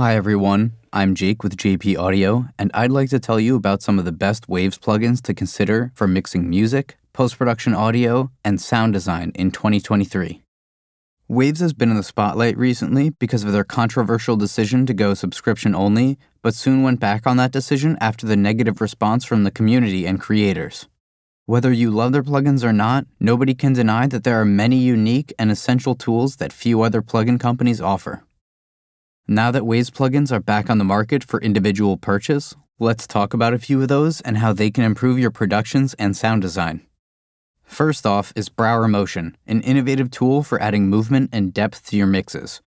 Hi everyone, I'm Jake with JP Audio, and I'd like to tell you about some of the best Waves plugins to consider for mixing music, post production audio, and sound design in 2023. Waves has been in the spotlight recently because of their controversial decision to go subscription only, but soon went back on that decision after the negative response from the community and creators. Whether you love their plugins or not, nobody can deny that there are many unique and essential tools that few other plugin companies offer. Now that Waves plugins are back on the market for individual purchase, let's talk about a few of those and how they can improve your productions and sound design. First off is Brauer Motion, an innovative tool for adding movement and depth to your mixes.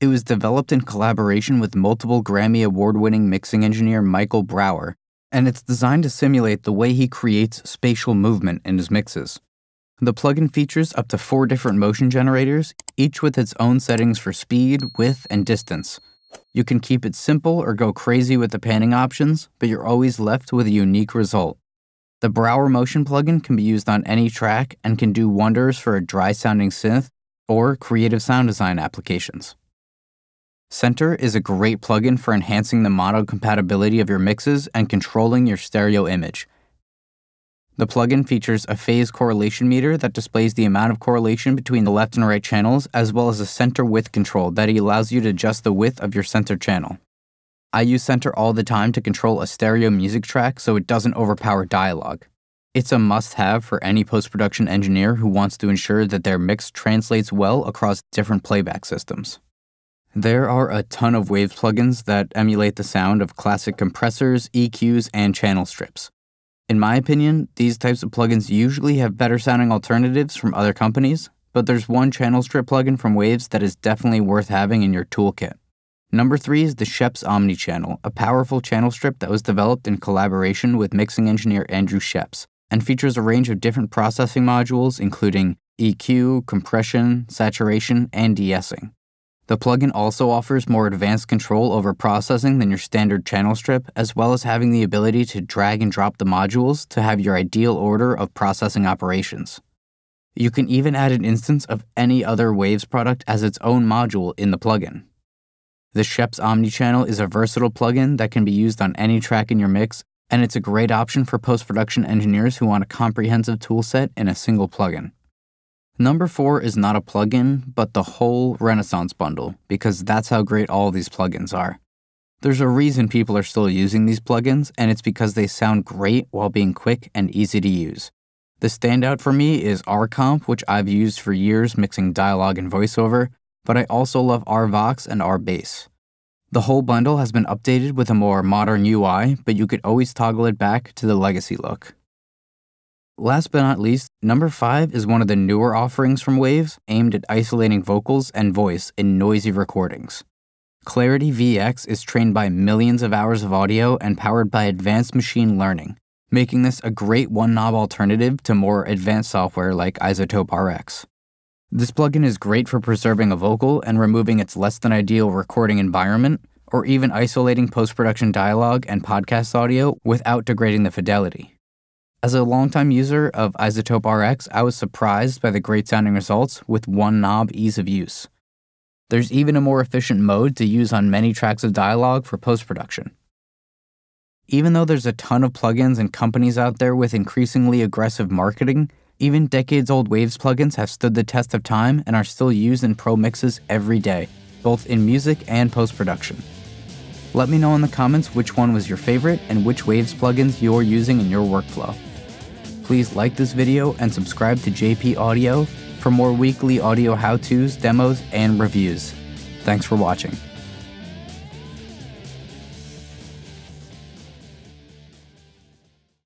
It was developed in collaboration with multiple Grammy award winning mixing engineer Michael Brauer, and it's designed to simulate the way he creates spatial movement in his mixes. The plugin features up to four different motion generators, each with its own settings for speed, width, and distance. You can keep it simple or go crazy with the panning options, but you're always left with a unique result. The Brauer Motion plugin can be used on any track and can do wonders for a dry sounding synth or creative sound design applications. Center is a great plugin for enhancing the mono compatibility of your mixes and controlling your stereo image. The plugin features a phase correlation meter that displays the amount of correlation between the left and right channels, as well as a center width control that allows you to adjust the width of your center channel. I use center all the time to control a stereo music track so it doesn't overpower dialogue. It's a must have for any post production engineer who wants to ensure that their mix translates well across different playback systems. There are a ton of Waves plugins that emulate the sound of classic compressors, EQs, and channel strips. In my opinion, these types of plugins usually have better sounding alternatives from other companies, but there's one channel strip plugin from Waves that is definitely worth having in your toolkit. Number three is the Scheps Omnichannel, a powerful channel strip that was developed in collaboration with mixing engineer Andrew Scheps and features a range of different processing modules, including EQ, compression, saturation, and de-essing. The plugin also offers more advanced control over processing than your standard channel strip, as well as having the ability to drag and drop the modules to have your ideal order of processing operations. You can even add an instance of any other Waves product as its own module in the plugin. The Scheps Omnichannel is a versatile plugin that can be used on any track in your mix, and it's a great option for post production engineers who want a comprehensive toolset in a single plugin. Number four is not a plugin, but the whole Renaissance bundle, because that's how great all these plugins are. There's a reason people are still using these plugins, and it's because they sound great while being quick and easy to use. The standout for me is RComp, which I've used for years mixing dialogue and voiceover, but I also love RVox and RBass. The whole bundle has been updated with a more modern UI, but you could always toggle it back to the legacy look. Last but not least, number 5 is one of the newer offerings from Waves aimed at isolating vocals and voice in noisy recordings. Clarity VX is trained by millions of hours of audio and powered by advanced machine learning, making this a great one knob alternative to more advanced software like iZotope RX. This plugin is great for preserving a vocal and removing its less than ideal recording environment, or even isolating post production dialogue and podcast audio without degrading the fidelity. As a longtime user of iZotope RX, I was surprised by the great sounding results with one knob ease of use. There's even a more efficient mode to use on many tracks of dialogue for post production. Even though there's a ton of plugins and companies out there with increasingly aggressive marketing, even decades old Waves plugins have stood the test of time and are still used in pro mixes every day, both in music and post production. Let me know in the comments which one was your favorite and which Waves plugins you're using in your workflow please like this video and subscribe to JP Audio for more weekly audio how-tos, demos, and reviews. Thanks for watching.